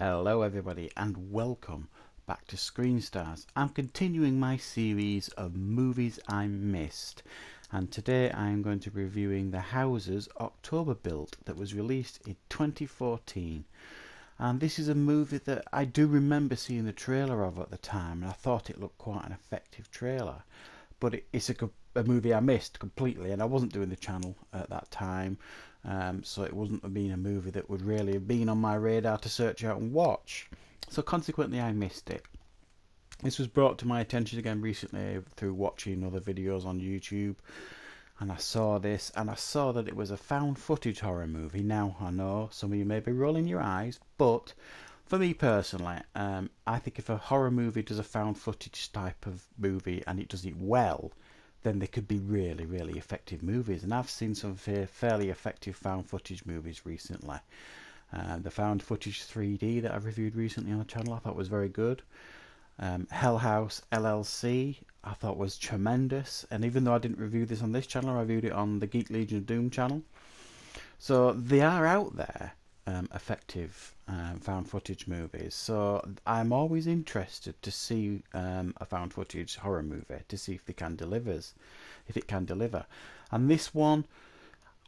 Hello everybody and welcome back to Screen Stars. I'm continuing my series of movies I missed and today I am going to be reviewing The Houses October Built that was released in 2014 and this is a movie that I do remember seeing the trailer of at the time and I thought it looked quite an effective trailer but it, it's a, a movie I missed completely and I wasn't doing the channel at that time um, so it wouldn't been a movie that would really have been on my radar to search out and watch. So consequently, I missed it. This was brought to my attention again recently through watching other videos on YouTube. And I saw this, and I saw that it was a found footage horror movie. Now, I know some of you may be rolling your eyes, but for me personally, um, I think if a horror movie does a found footage type of movie and it does it well, then they could be really, really effective movies. And I've seen some fairly effective found footage movies recently. Uh, the found footage 3D that I reviewed recently on the channel I thought was very good. Um, Hell House LLC I thought was tremendous. And even though I didn't review this on this channel, I reviewed it on the Geek Legion of Doom channel. So they are out there um, effective um, found footage movies. So I'm always interested to see um, a found footage horror movie to see if they can delivers, if it can deliver. And this one,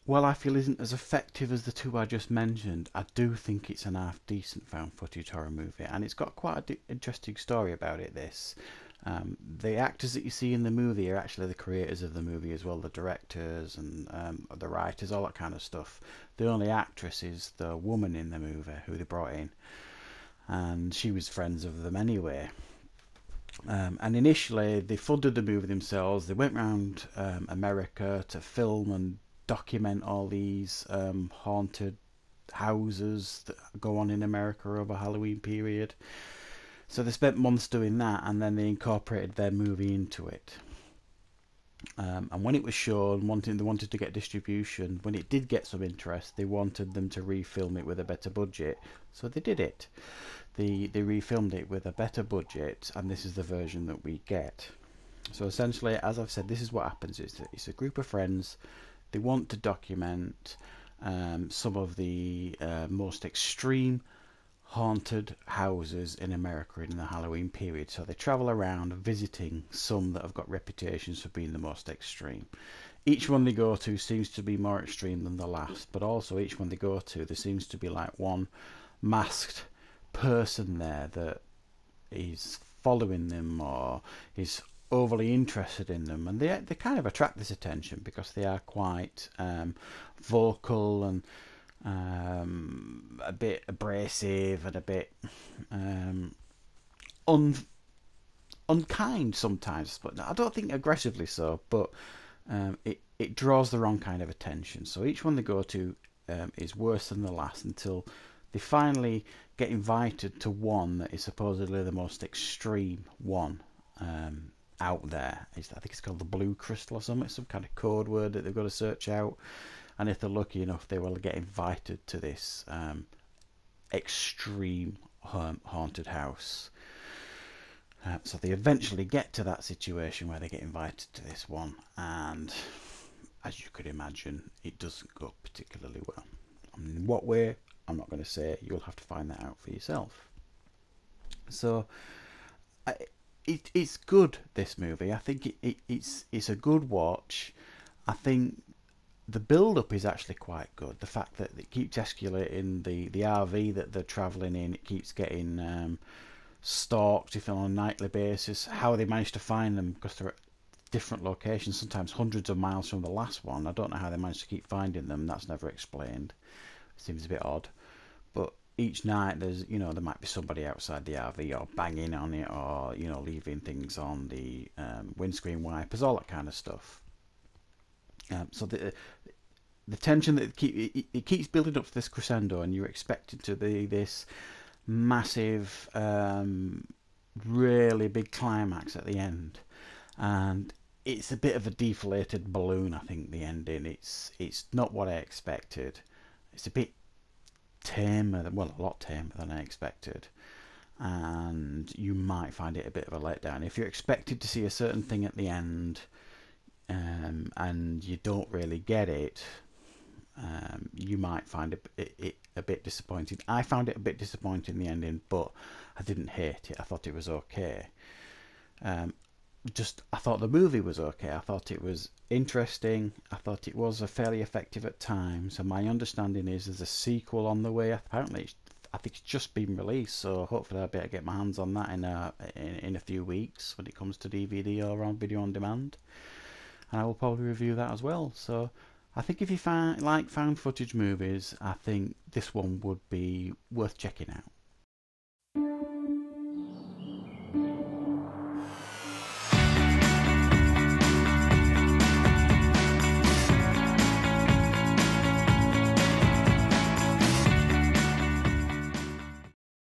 well, I feel isn't as effective as the two I just mentioned. I do think it's an half decent found footage horror movie, and it's got quite an interesting story about it. This. Um, the actors that you see in the movie are actually the creators of the movie as well, the directors and um, the writers, all that kind of stuff. The only actress is the woman in the movie who they brought in, and she was friends of them anyway. Um, and initially, they funded the movie themselves. They went around um, America to film and document all these um, haunted houses that go on in America over Halloween period. So they spent months doing that, and then they incorporated their movie into it. Um, and when it was shown, wanting they wanted to get distribution. When it did get some interest, they wanted them to refilm it with a better budget. So they did it. They they refilmed it with a better budget, and this is the version that we get. So essentially, as I've said, this is what happens. It's a, it's a group of friends. They want to document um, some of the uh, most extreme haunted houses in America in the Halloween period. So they travel around visiting some that have got reputations for being the most extreme. Each one they go to seems to be more extreme than the last, but also each one they go to, there seems to be like one masked person there that is following them or is overly interested in them, and they they kind of attract this attention because they are quite um, vocal and um, a bit abrasive and a bit um, un unkind sometimes, but I don't think aggressively so. But um, it it draws the wrong kind of attention. So each one they go to um, is worse than the last until they finally get invited to one that is supposedly the most extreme one um, out there. I think it's called the Blue Crystal or something, some kind of code word that they've got to search out and if they're lucky enough, they will get invited to this um, extreme haunted house. Uh, so they eventually get to that situation where they get invited to this one, and as you could imagine, it doesn't go particularly well. In what way? I'm not going to say. You'll have to find that out for yourself. So, I, it, it's good. This movie, I think it, it, it's it's a good watch. I think the build up is actually quite good. The fact that it keeps escalating, the, the RV that they're travelling in, it keeps getting um, stalked, if on a nightly basis. How they manage to find them because they're at different locations, sometimes hundreds of miles from the last one. I don't know how they manage to keep finding them. That's never explained. Seems a bit odd. But each night there's you know there might be somebody outside the RV or banging on it or you know leaving things on the um, windscreen wipers, all that kind of stuff. Um, so the the tension that keep, it, it, keeps building up to this crescendo, and you're expected to be this massive, um, really big climax at the end, and it's a bit of a deflated balloon. I think the ending. It's it's not what I expected. It's a bit tamer, than, well, a lot tamer than I expected, and you might find it a bit of a letdown if you're expected to see a certain thing at the end um, and you don't really get it, um, you might find it, it, it, a bit disappointing. I found it a bit disappointing in the ending, but I didn't hate it. I thought it was okay. Um, just I thought the movie was okay. I thought it was interesting. I thought it was fairly effective at times. And my understanding is there's a sequel on the way. Apparently, I think it's just been released, so hopefully I'll be able to get my hands on that in a in, in a few weeks when it comes to DVD or on video on demand. And I will probably review that as well. So I think if you find, like found footage movies, I think this one would be worth checking out.